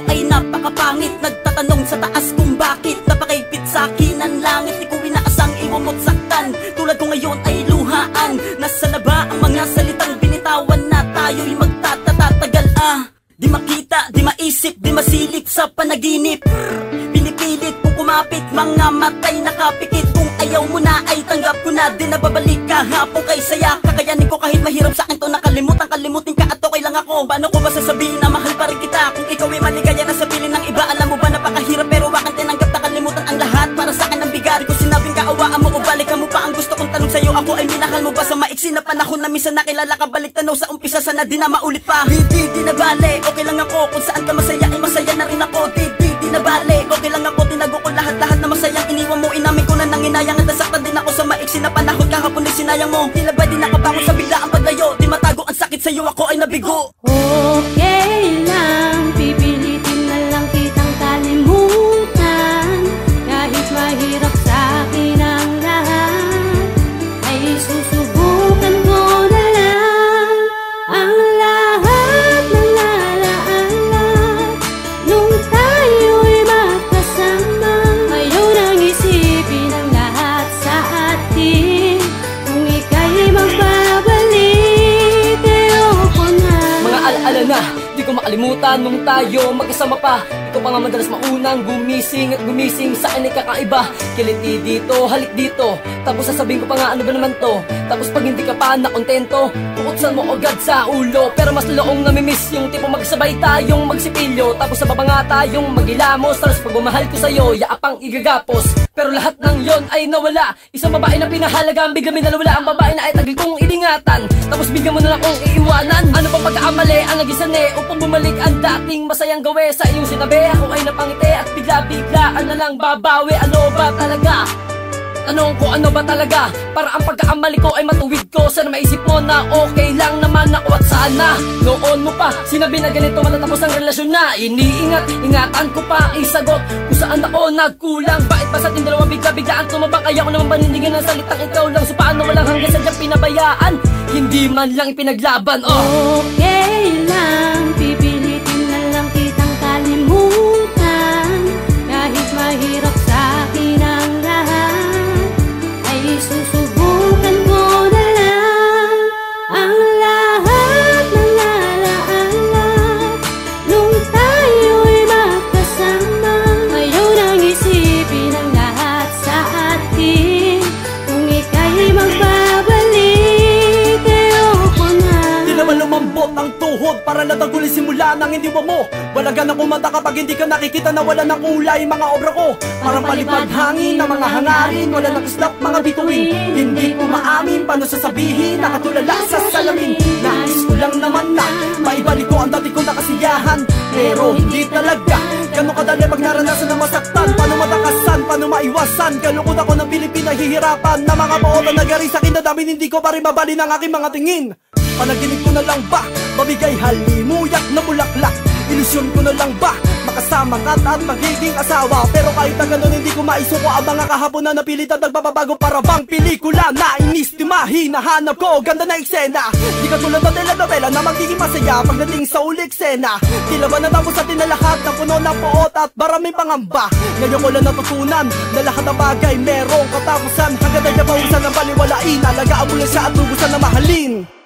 ako ay napakapangit. Nagtatanong sa taas kung bakit. Napakaipit sa akin ang langit. Di ko inaasang iwan mo't saktan. Tulad ko ngayon ay luhaan. Nasa na ba ang mga salitang binitawan na tayo'y magtatatatagal ah Di makita, di maisip, di masilip sa panaginip Kumapit, mga matay nakapikit. Kung ayaw mo na ay tanggap ko na. Di nababalik ka hapon kay saya. Kakayanin ko kahit mahirap sa akin to. Nakalimutan, kalimutin ka at okay lang ako. Paano ko ba sasabihin na mahal pa rin kita? Kung ikaw ay maligaya na sa piling ng iba Alam mo ba napakahirap? Pero wakan tinanggap Nakalimutan ang lahat. Para sa akin ang bigat Ko sinabing kaawaan mo o balikan mo pa. Ang gusto kong tanong sa'yo ako ay minahal mo ba? Sa maiksi na panahon na minsan nakilala ka Balik tanaw sa umpisa sana di na maulit pa. Hindi di na bale, okay lang ako Kung saan ka masaya ay masaya na rin ako. Di di di na bale, iniwan mo Inamin ko na nanginayang at nasaktan din ako Sa maiksi na panahon. Kahapon ay sinayang mo. Tila ba di nakabangon sa biglaang paglayo? Di matago ang sakit sa'yo ako ay nabigo. Okay makalimutan nung tayo magkasama pa. Ikaw pa nga madalas maunang gumising at gumising sa ay kakaiba. Kiliti dito, halik dito. Tapos sasabihin ko pa nga ano ba naman to? Tapos pag hindi ka pa nakontento Kukutsan mo agad sa ulo Pero mas loong namimiss yung tipo magsabay tayong magsipilyo. Tapos sa baba nga tayong magilamos. Tapos pag bumahal ko sa'yo, yaapang igagapos. Pero lahat ng yon ay nawala. Isang babae na pinahalaga bigla may nalawala. Ang babae na ay tagal kong iningatan Tapos bigyan mo na lang kong iiwanan. Ano pa pagkakamali ang nagisane Upang bumalik ang dating masayang gawe. Sa iyong sinabi ako ay napangiti At bigla-biglaan na lang babawi. Ano ba talaga? Tanong ko ano ba talaga? Para ang pagkakamali ko ay matuwid ko. Sana maisip mo na okay lang naman ako at sana. Noon mo pa sinabi na ganito matatapos ang relasyon na. Iniingat, ingatan ko pa isagot Kung saan ako nagkulang Bakit ba sa ating dalawa bigla-biglaan tumabang Kaya ko naman panindigan ng salitang ikaw lang? So paano walang hanggang sadyang pinabayaan? Hindi man lang ipinaglaban oh tuhod para latagulin simula nang hindi mo Balagan ako mata kapag hindi ka nakikita na wala ng kulay mga obra ko. Parang palipad hangin na mga hangarin Wala ng kislap mga bituin. Hindi ko maamin paano sasabihin Nakatulala sa salamin. Nais ko lang naman na Maibalik ko ang dati ko na kasiyahan Pero hindi talaga. Gano'ng kadali pag naranasan ng masaktan. Paano matakasan, paano maiwasan? Kalungkot ako ng Pilipina hihirapan. Na mga paotan na gari sa akin na dami Hindi ko pa rin mabali ng aking mga tingin. Panaginip ko na lang ba Mabigay halimuyak na bulaklak. Ilusyon ko na lang ba Makasama ka at magiging asawa? Pero kahit na ganun hindi ko maisuko Ang mga kahapon na napilit at nagbababago Para bang pelikula na inistima. Hinahanap ko ganda na eksena. Di ka tulad ng telenovela na magiging masaya Pagdating sa uli eksena. Tila ba natapos atin na lahat ng puno ng poot At maraming pangamba. Ngayon ko lang natutunan Na lahat ng bagay merong katapusan. Hanggang ay nabawisan ng baliwalain Alagaan mo lang siya at lubusan na mahalin